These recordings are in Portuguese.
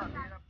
Sure.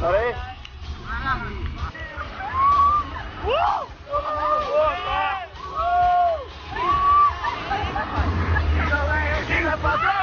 ó. Agora aí. Vai